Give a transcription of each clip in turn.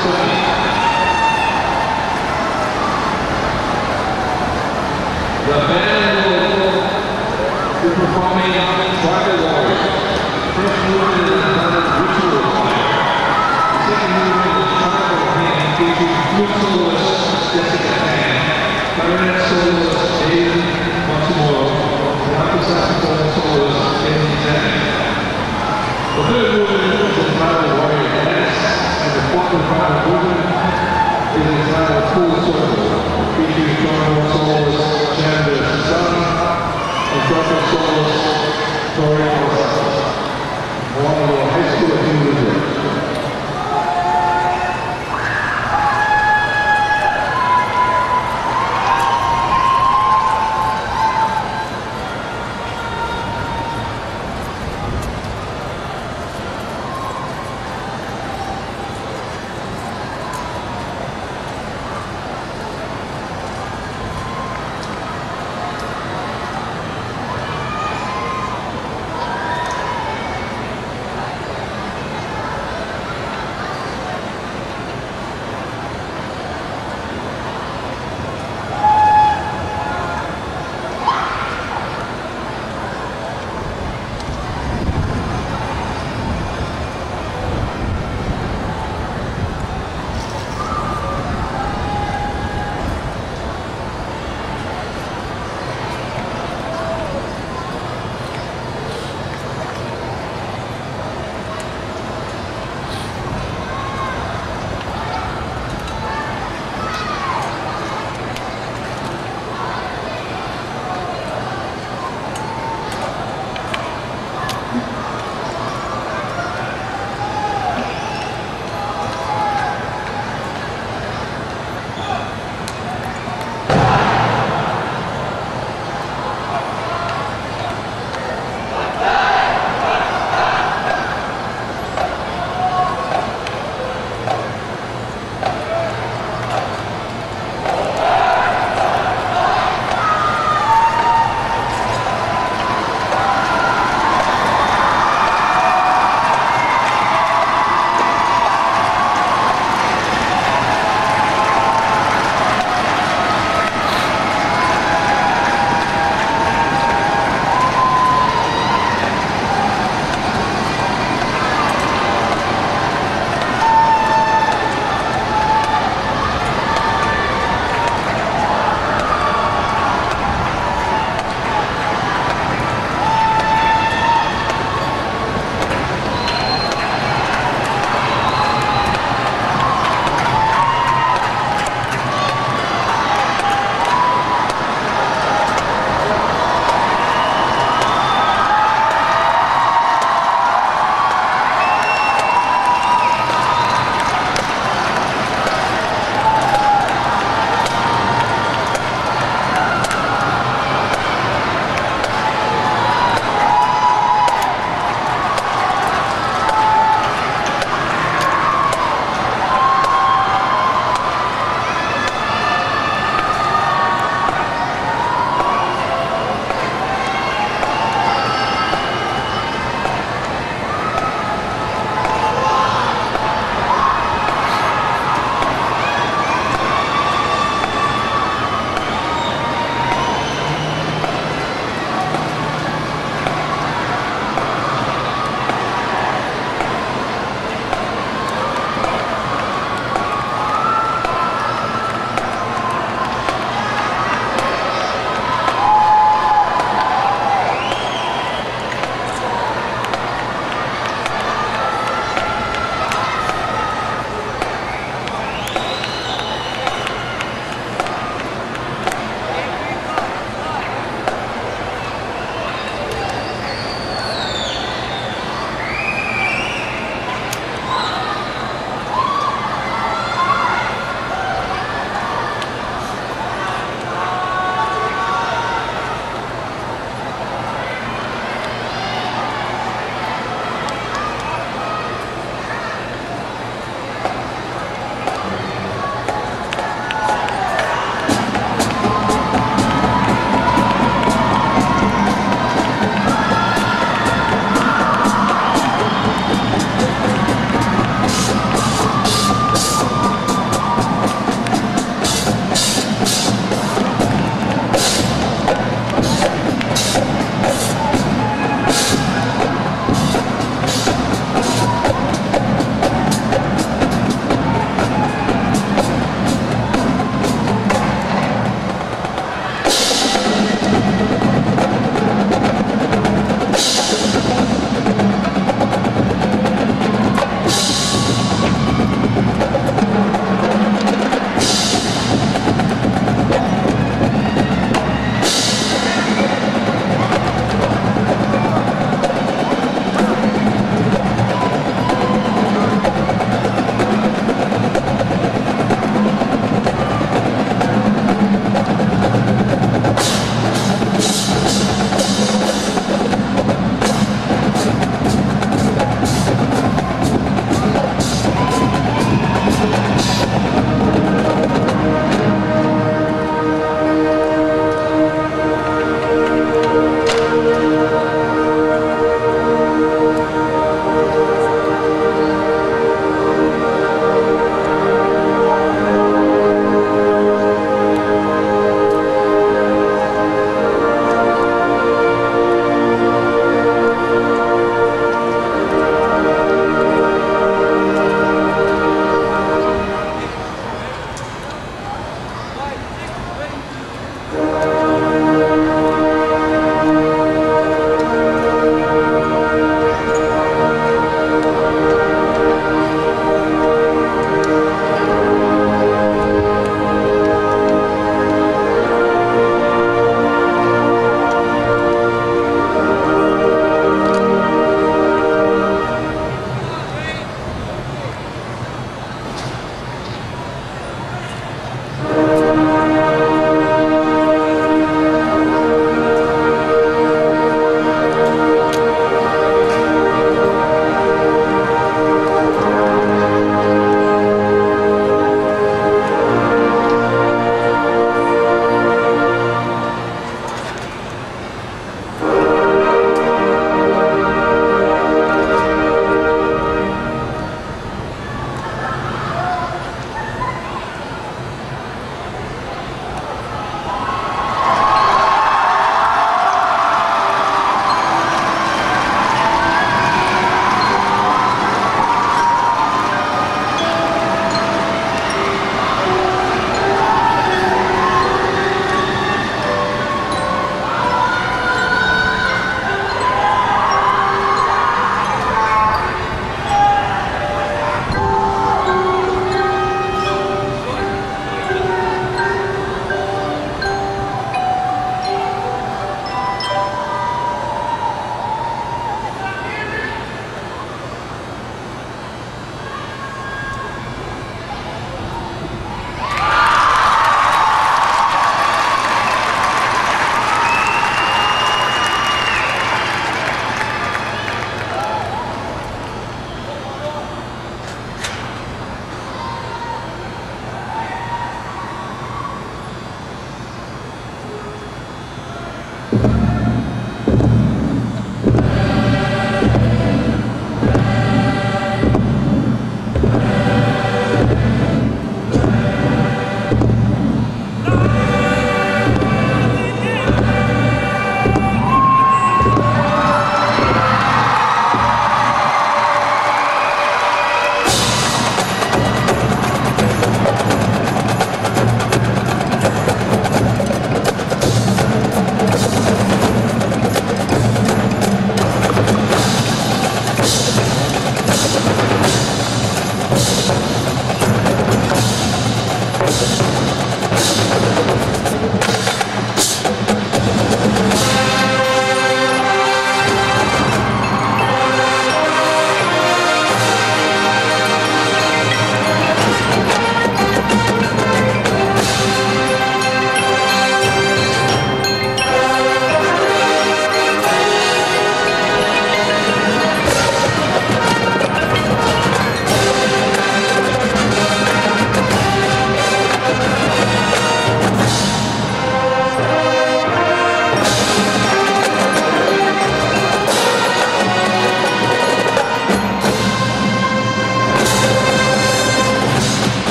The fattore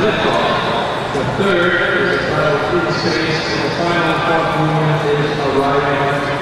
is entitled Lift Off. The third is entitled In Space, and the final fourth movement is Arriving